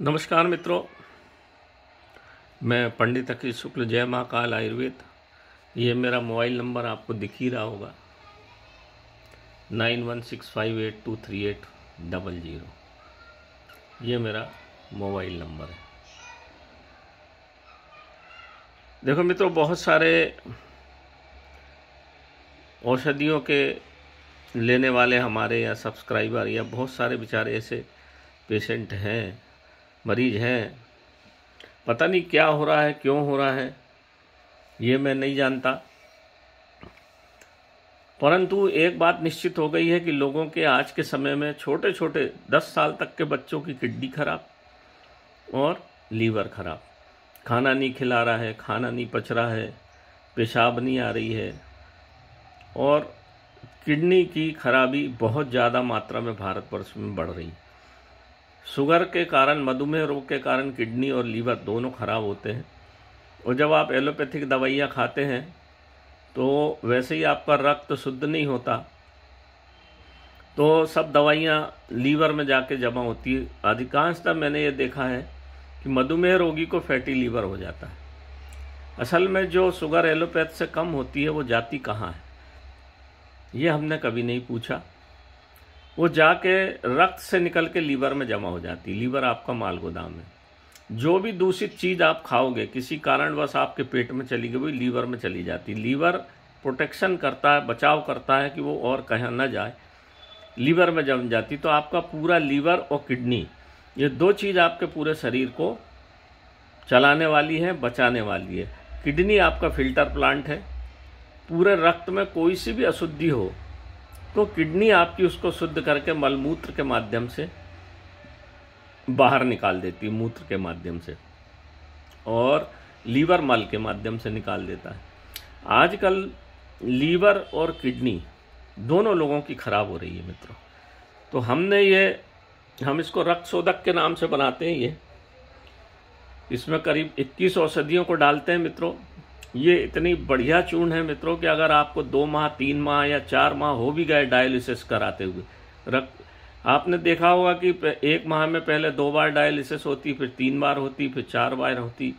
नमस्कार मित्रों। मैं पंडित अखिल शुक्ल जय महाकाल आयुर्वेद। ये मेरा मोबाइल नंबर आपको दिख ही रहा होगा। Nine one six five eight two three eight double zero. ये मेरा मोबाइल नंबर है। देखो मित्रों, बहुत सारे औषधियों के लेने वाले हमारे या सब्सक्राइबर या बहुत सारे बेचारे ऐसे पेशेंट हैं। मरीज़ हैं। पता नहीं क्या हो रहा है, क्यों हो रहा है, ये मैं नहीं जानता। परंतु एक बात निश्चित हो गई है कि लोगों के आज के समय में छोटे छोटे दस साल तक के बच्चों की किडनी खराब और लीवर खराब। खाना नहीं खिला रहा है, खाना नहीं पच रहा है, पेशाब नहीं आ रही है और किडनी की खराबी बहुत ज़्यादा मात्रा में भारतवर्ष में बढ़ रही। है शुगर के कारण, मधुमेह रोग के कारण किडनी और लीवर दोनों खराब होते हैं। और जब आप एलोपैथिक दवाइयाँ खाते हैं तो वैसे ही आपका रक्त शुद्ध नहीं होता। तो सब दवाइयाँ लीवर में जाके जमा होती है। अधिकांशतः मैंने ये देखा है कि मधुमेह रोगी को फैटी लीवर हो जाता है। असल में जो शुगर एलोपैथ से कम होती है, वो जाती कहाँ है? ये हमने कभी नहीं पूछा। वो जाके रक्त से निकल के लीवर में जमा हो जाती है। लीवर आपका माल गोदाम है। जो भी दूषित चीज़ आप खाओगे, किसी कारणवश आपके पेट में चली गई वही लीवर में चली जाती लीवर प्रोटेक्शन करता है, बचाव करता है कि वो और कहीं ना जाए, लीवर में जम जाती तो आपका पूरा लीवर और किडनी, ये दो चीज़ आपके पूरे शरीर को चलाने वाली है, बचाने वाली है। किडनी आपका फ़िल्टर प्लांट है। पूरे रक्त में कोई सी भी अशुद्धि हो तो किडनी आपकी उसको शुद्ध करके मलमूत्र के माध्यम से बाहर निकाल देती है, मूत्र के माध्यम से। और लीवर मल के माध्यम से निकाल देता है। आजकल लीवर और किडनी दोनों लोगों की खराब हो रही है मित्रों। तो हमने ये, हम इसको रक्त शोधक के नाम से बनाते हैं ये। इसमें करीब 21 औषधियों को डालते हैं मित्रों। ये इतनी बढ़िया चूर्ण है मित्रों कि अगर आपको दो माह, तीन माह या चार माह हो भी गए डायलिसिस कराते हुए रक्त आपने देखा होगा कि एक माह में पहले दो बार डायलिसिस होती, फिर तीन बार होती, फिर चार बार होती,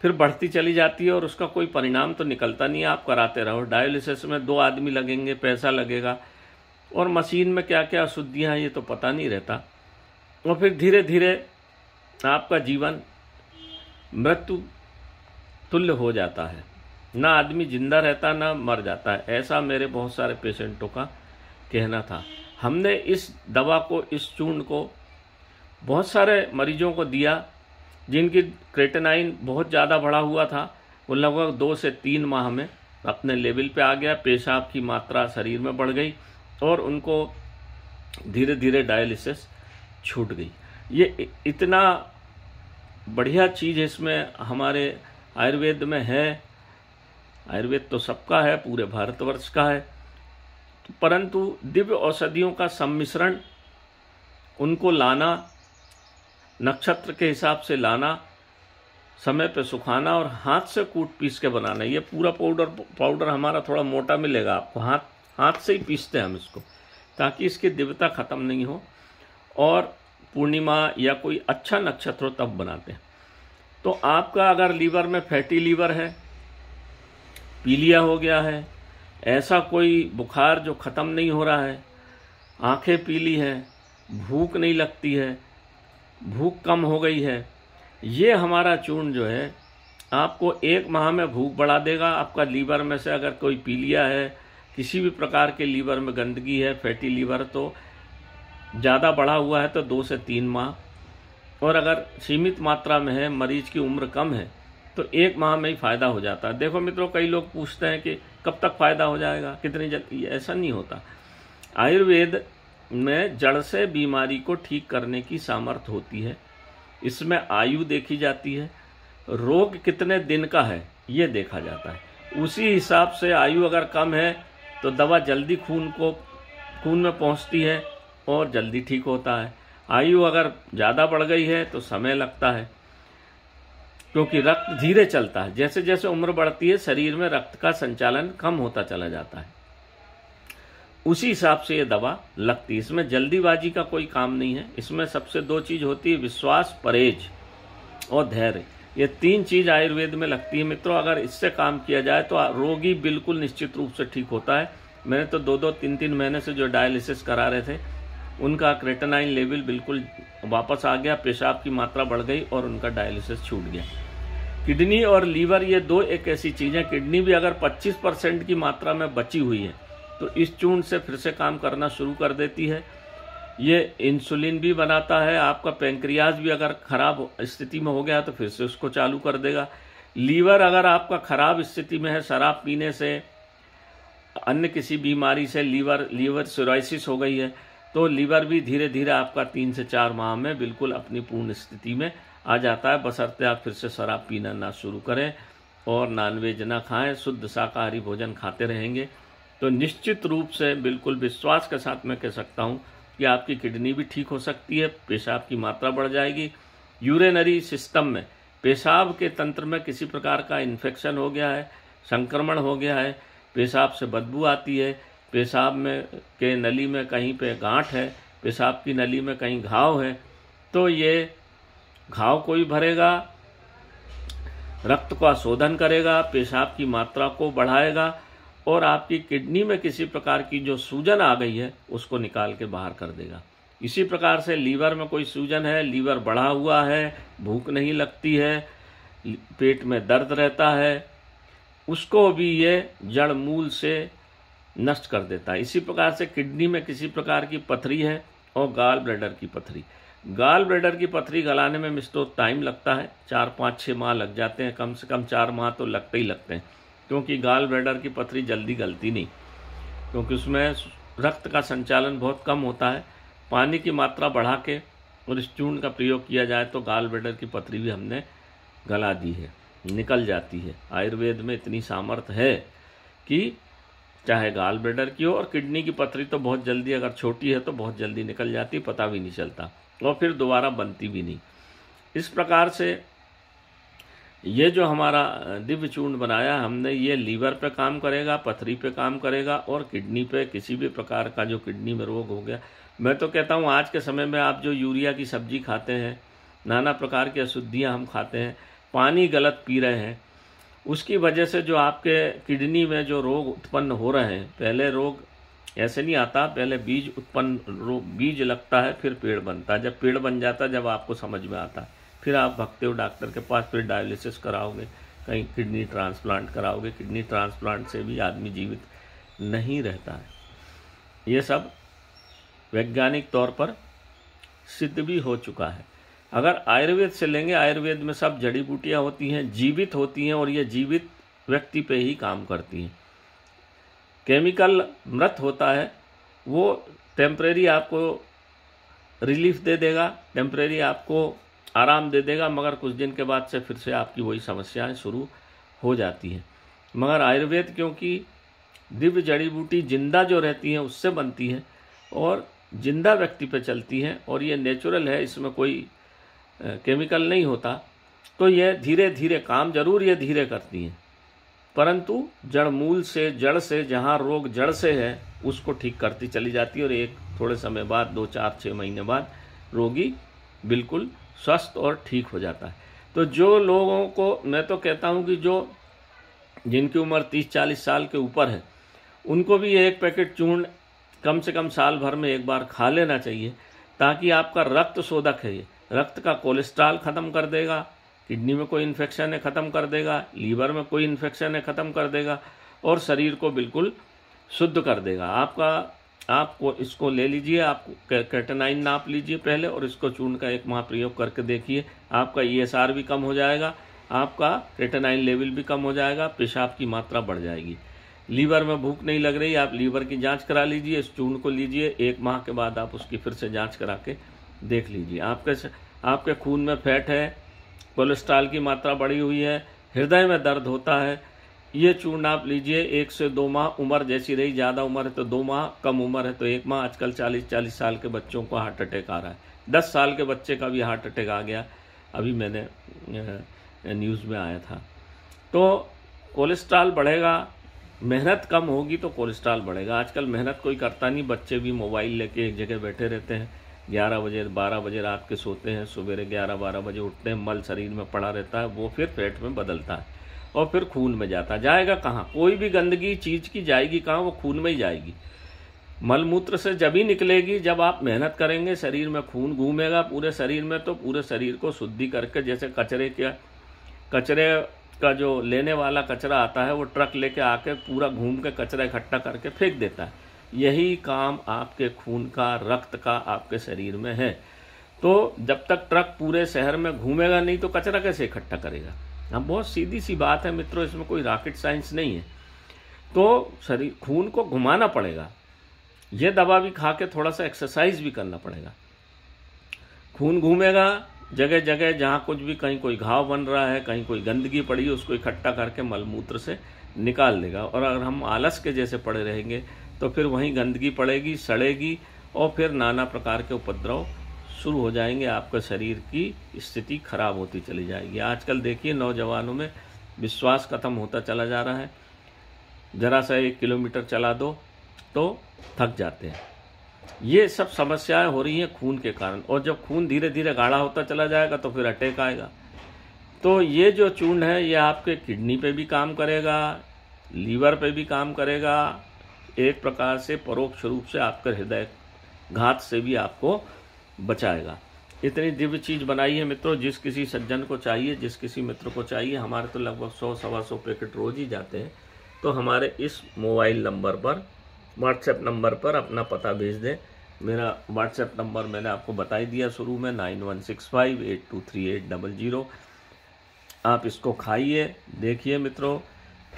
फिर बढ़ती चली जाती है और उसका कोई परिणाम तो निकलता नहीं आप कराते रहो। डायलिसिस में दो आदमी लगेंगे, पैसा लगेगा। और मशीन में क्या क्या अशुद्धियाँ हैं, ये तो पता नहीं रहता। और फिर धीरे धीरे आपका जीवन, मृत्यु तुल्य हो जाता है। ना आदमी ज़िंदा रहता, ना मर जाता है। ऐसा मेरे बहुत सारे पेशेंटों का कहना था। हमने इस दवा को, इस चूर्ण को, बहुत सारे मरीजों को दिया, जिनकी क्रेटेनाइन बहुत ज़्यादा बढ़ा हुआ था। वो लगभग दो से तीन माह में अपने लेवल पे आ गया। पेशाब की मात्रा शरीर में बढ़ गई और उनको धीरे धीरे डायलिसिस छूट गई। ये इतना बढ़िया चीज़ इसमें। हमारे आयुर्वेद में है, आयुर्वेद तो सबका है, पूरे भारतवर्ष का है। परंतु दिव्य औषधियों का सम्मिश्रण, उनको लाना, नक्षत्र के हिसाब से लाना, समय पे सुखाना और हाथ से कूट पीस के बनाना, ये पूरा पाउडर पाउडर हमारा थोड़ा मोटा मिलेगा आपको। हाथ हाथ से ही पीसते हैं हम इसको, ताकि इसकी दिव्यता खत्म नहीं हो और पूर्णिमा या कोई अच्छा नक्षत्र हो तब बनाते हैं। तो आपका अगर लीवर में फैटी लीवर है, पीलिया हो गया है, ऐसा कोई बुखार जो ख़त्म नहीं हो रहा है, आँखें पीली है, भूख नहीं लगती है, भूख कम हो गई है, ये हमारा चूर्ण जो है, आपको एक माह में भूख बढ़ा देगा। आपका लीवर में से अगर कोई पीलिया है, किसी भी प्रकार के लीवर में गंदगी है, फैटी लीवर तो ज़्यादा बढ़ा हुआ है तो दो से तीन माह। और अगर सीमित मात्रा में है, मरीज़ की उम्र कम है तो एक माह में ही फ़ायदा हो जाता है। देखो मित्रों, कई लोग पूछते हैं कि कब तक फ़ायदा हो जाएगा? कितनी जल्दी? ऐसा नहीं होता। आयुर्वेद में जड़ से बीमारी को ठीक करने की सामर्थ्य होती है। इसमें आयु देखी जाती है। रोग कितने दिन का है, ये देखा जाता है। उसी हिसाब से आयु अगर कम है तो दवा जल्दी खून को, खून में पहुँचती है और जल्दी ठीक होता है। आयु अगर ज़्यादा बढ़ गई है तो समय लगता है, क्योंकि रक्त धीरे चलता है। जैसे जैसे उम्र बढ़ती है, शरीर में रक्त का संचालन कम होता चला जाता है। उसी हिसाब से ये दवा लगती है। इसमें जल्दीबाजी का कोई काम नहीं है। इसमें सबसे दो चीज़ होती है, विश्वास, परहेज और धैर्य। ये तीन चीज़ आयुर्वेद में लगती है। मित्रों, अगर इससे काम किया जाए तो रोगी बिल्कुल निश्चित रूप से ठीक होता है। मैंने तो दो दो, तीन तीन महीने से जो डायलिसिस करा रहे थे उनका क्रेटनाइन लेवल बिल्कुल वापस आ गया, पेशाब की मात्रा बढ़ गई और उनका डायलिसिस छूट गया। किडनी और लीवर ये दो एक ऐसी चीज़ें किडनी भी अगर 25 परसेंट की मात्रा में बची हुई है तो इस चूर्ण से फिर से काम करना शुरू कर देती है। ये इंसुलिन भी बनाता है, आपका पेंक्रियाज भी अगर खराब स्थिति में हो गया तो फिर से उसको चालू कर देगा। लीवर अगर आपका खराब स्थिति में है, शराब पीने से, अन्य किसी बीमारी से लीवर लीवर सिरोसिस हो गई है तो लीवर भी धीरे धीरे आपका तीन से चार माह में बिल्कुल अपनी पूर्ण स्थिति में आ जाता है। बसरते आप फिर से शराब पीना ना शुरू करें और नॉनवेज ना खाएँ। शुद्ध शाकाहारी भोजन खाते रहेंगे। तो निश्चित रूप से बिल्कुल विश्वास के साथ मैं कह सकता हूँ कि आपकी किडनी भी ठीक हो सकती है, पेशाब की मात्रा बढ़ जाएगी। यूरेनरी सिस्टम में पेशाब के तंत्र में किसी प्रकार का इन्फेक्शन हो गया है, संक्रमण हो गया है, पेशाब से बदबू आती है पेशाब में के नली में कहीं पे गांठ है, पेशाब की नली में कहीं घाव है तो ये घाव को भी भरेगा, रक्त का शोधन करेगा, पेशाब की मात्रा को बढ़ाएगा, और आपकी किडनी में किसी प्रकार की जो सूजन आ गई है, उसको निकाल के बाहर कर देगा। इसी प्रकार से लीवर में कोई सूजन है, लीवर बढ़ा हुआ है, भूख नहीं लगती है, पेट में दर्द रहता है, उसको भी ये जड़ मूल से नष्ट कर देता है। इसी प्रकार से किडनी में किसी प्रकार की पथरी है और गाल ब्लैडर की पथरी। गाल ब्लैडर की पथरी गलाने में मिस्टो टाइम लगता है। चार, पाँच छः माह लग जाते हैं। कम से कम चार माह तो लगते ही लगते हैं। क्योंकि गाल ब्लैडर की पथरी जल्दी गलती नहीं। क्योंकि उसमें रक्त का संचालन बहुत कम होता है। पानी की मात्रा बढ़ा के और इस चूर्ण का प्रयोग किया जाए तो गाल ब्लैडर की पथरी भी हमने गला दी है। निकल जाती है। आयुर्वेद में इतनी सामर्थ्य है कि चाहे गाल ब्लैडर की हो और किडनी की पथरी तो बहुत जल्दी अगर छोटी है तो बहुत जल्दी निकल जाती, पता भी नहीं चलता और फिर दोबारा बनती भी नहीं। इस प्रकार से ये जो हमारा दिव्य चूर्ण बनाया, हमने ये लीवर पे काम करेगा, पथरी पे काम करेगा और किडनी पे किसी भी प्रकार का जो किडनी में रोग हो गया। मैं तो कहता हूँ, आज के समय में आप जो यूरिया की सब्ज़ी खाते हैं, नाना प्रकार की अशुद्धियाँ हम खाते हैं, पानी गलत पी रहे हैं उसकी वजह से जो आपके किडनी में जो रोग उत्पन्न हो रहे हैं, पहले रोग ऐसे नहीं आता, पहले बीज उत्पन्न बीज लगता है, फिर पेड़ बनता है। जब पेड़ बन जाता है, जब आपको समझ में आता है। फिर आप भगते हो डॉक्टर के पास, फिर डायलिसिस कराओगे, कहीं किडनी ट्रांसप्लांट कराओगे। किडनी ट्रांसप्लांट से भी आदमी जीवित नहीं रहता है। ये सब वैज्ञानिक तौर पर सिद्ध भी हो चुका है। अगर आयुर्वेद से लेंगे, आयुर्वेद में सब जड़ी बूटियाँ होती हैं, जीवित होती हैं और ये जीवित व्यक्ति पे ही काम करती हैं। केमिकल मृत होता है, वो टेम्परेरी आपको रिलीफ दे देगा, टेम्परेरी आपको आराम दे देगा, मगर कुछ दिन के बाद से फिर से आपकी वही समस्याएँ शुरू हो जाती हैं। मगर आयुर्वेद, क्योंकि दिव्य जड़ी बूटी ज़िंदा जो रहती हैं, उससे बनती हैं और ज़िंदा व्यक्ति पे चलती हैं और ये नेचुरल है, इसमें कोई केमिकल नहीं होता तो ये धीरे धीरे काम ज़रूर ये धीरे करती हैं। परंतु जड़ मूल से, जड़ से, जहाँ रोग जड़ से है, उसको ठीक करती चली जाती है और एक थोड़े समय बाद, दो, चार छः महीने बाद रोगी बिल्कुल स्वस्थ और ठीक हो जाता है। तो जो लोगों को, मैं तो कहता हूँ कि जो जिनकी उम्र तीस, चालीस साल के ऊपर है, उनको भी एक पैकेट चूर्ण कम से कम साल भर में एक बार खा लेना चाहिए, ताकि आपका रक्त शोधक है ये। रक्त का कोलेस्ट्रॉल ख़त्म कर देगा, किडनी में कोई इन्फेक्शन है, ख़त्म कर देगा, लीवर में कोई इन्फेक्शन है, ख़त्म कर देगा, और शरीर को बिल्कुल शुद्ध कर देगा। आपका आप इसको ले लीजिए, आप कैटेनाइन नाप लीजिए पहले और इसको चूर्ण का एक माह प्रयोग करके देखिए। आपका ई e भी कम हो जाएगा, आपका क्रेटेनाइन लेवल भी कम हो जाएगा, पेशाब की मात्रा बढ़ जाएगी। लीवर में भूख नहीं लग रही, आप लीवर की जाँच करा लीजिए, इस चूर्ण को लीजिए, एक माह के बाद आप उसकी फिर से जाँच करा के देख लीजिए। आपके आपके खून में फैट है, कोलेस्ट्रॉल की मात्रा बढ़ी हुई है, हृदय में दर्द होता है, ये चूर्ण आप लीजिए, एक से दो माह उम्र जैसी रही, ज़्यादा उम्र है तो दो माह, कम उम्र है तो एक माह, आजकल चालीस चालीस साल के बच्चों को हार्ट अटैक आ रहा है। दस साल के बच्चे का भी हार्ट अटैक आ गया, अभी मैंने न्यूज़ में आया था। तो कोलेस्ट्रॉल बढ़ेगा, मेहनत कम होगी तो कोलेस्ट्रॉल बढ़ेगा। आजकल मेहनत कोई करता नहीं, बच्चे भी मोबाइल लेके एक जगह बैठे रहते हैं। ग्यारह बजे, बारह बजे रात के सोते हैं, सवेरे ग्यारह, बारह बजे उठते हैं, मल शरीर में पड़ा रहता है, वो फिर पेट में बदलता है और फिर खून में जाता है। जाएगा कहाँ? कोई भी गंदगी, चीज़ की जाएगी कहाँ, वो खून में ही जाएगी। मलमूत्र से जब ही निकलेगी, जब आप मेहनत करेंगे, शरीर में खून घूमेगा, पूरे शरीर में तो पूरे शरीर को शुद्धि करके, जैसे कचरे के, कचरे का जो लेने वाला कचरा आता है, वो ट्रक लेके आके पूरा घूम के कचरा इकट्ठा करके फेंक देता है। यही काम आपके खून का, रक्त का आपके शरीर में है। तो जब तक ट्रक पूरे शहर में घूमेगा नहीं तो कचरा कैसे इकट्ठा करेगा? अब बहुत सीधी सी बात है मित्रों, इसमें कोई रॉकेट साइंस नहीं है। तो शरीर, खून को घुमाना पड़ेगा। यह दवा भी खा के थोड़ा सा एक्सरसाइज भी करना पड़ेगा। खून घूमेगा जगह जगह जहाँ कुछ भी कहीं कोई घाव बन रहा है, कहीं कोई गंदगी पड़ी है, उसको इकट्ठा करके मलमूत्र से निकाल देगा। और अगर हम आलस के जैसे पड़े रहेंगे तो फिर वहीं गंदगी पड़ेगी, सड़ेगी और फिर नाना प्रकार के उपद्रव शुरू हो जाएँगे। आपके शरीर की स्थिति खराब होती चली जाएगी। आजकल देखिए, नौजवानों में विश्वास खत्म होता चला जा रहा है। ज़रा सा एक किलोमीटर चला दो तो थक जाते हैं। ये सब समस्याएँ हो रही हैं खून के कारण। और जब खून धीरे धीरे गाढ़ा होता चला जाएगा तो फिर अटैक आएगा। तो ये जो चूर्ण है, ये आपके किडनी पे भी काम करेगा, लीवर पे भी काम करेगा एक प्रकार से परोक्ष रूप से आपके हृदय घात से भी आपको बचाएगा। इतनी दिव्य चीज़ बनाई है मित्रों, जिस किसी सज्जन को चाहिए, जिस किसी मित्र को चाहिए, हमारे तो लगभग सौ, सवा सौ पैकेट रोज ही जाते हैं। तो हमारे इस मोबाइल नंबर पर व्हाट्सएप नंबर पर अपना पता भेज दें। मेरा व्हाट्सएप नंबर मैंने आपको बता ही दिया शुरू में, nine one six five eight two three eight double zero. आप इसको खाइए, देखिए मित्रों।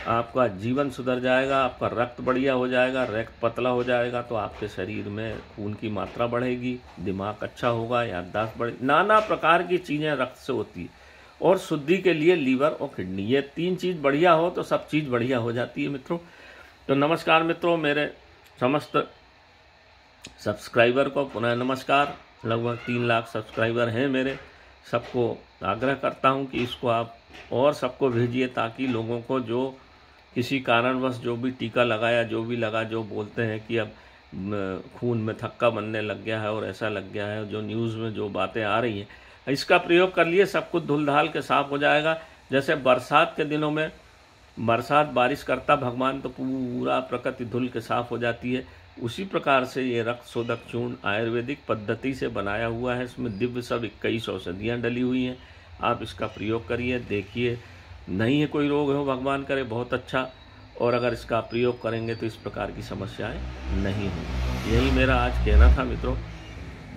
आपका जीवन सुधर जाएगा, आपका रक्त बढ़िया हो जाएगा, रक्त पतला हो जाएगा तो आपके शरीर में खून की मात्रा बढ़ेगी, दिमाग अच्छा होगा, याददाश्त बढ़े, नाना प्रकार की चीज़ें रक्त से होती है। और शुद्धि के लिए लीवर और किडनी, ये तीन चीज़ बढ़िया हो तो सब चीज़ बढ़िया हो जाती है मित्रों। तो नमस्कार मित्रों, मेरे समस्त सब्सक्राइबर को पुनः नमस्कार। लगभग तीन लाख सब्सक्राइबर हैं मेरे। सबको आग्रह करता हूँ कि इसको आप और सबको भेजिए ताकि लोगों को जो किसी कारणवश जो भी टीका लगाया, जो भी लगा, जो बोलते हैं कि अब खून में थक्का बनने लग गया है और ऐसा लग गया है, जो न्यूज़ में जो बातें आ रही हैं, इसका प्रयोग कर लिए सब कुछ धुलधाल के साफ़ हो जाएगा। जैसे बरसात के दिनों में, बरसात बारिश करता भगवान तो पूरा प्रकृति धुल के साफ़ हो जाती है। उसी प्रकार से ये रक्त शोधक चूर्ण आयुर्वेदिक पद्धति से बनाया हुआ है। इसमें दिव्य सब इक्कीस औषधियाँ डली हुई हैं। आप इसका प्रयोग करिए, देखिए। नहीं है कोई रोग, हो भगवान करे, बहुत अच्छा। और अगर इसका प्रयोग करेंगे तो इस प्रकार की समस्याएँ नहीं होंगी। यही मेरा आज कहना था मित्रों।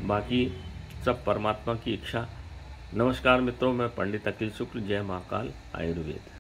बाकी सब परमात्मा की इच्छा। नमस्कार मित्रों, मैं पंडित अखिल शुक्ल, जय महाकाल, आयुर्वेद।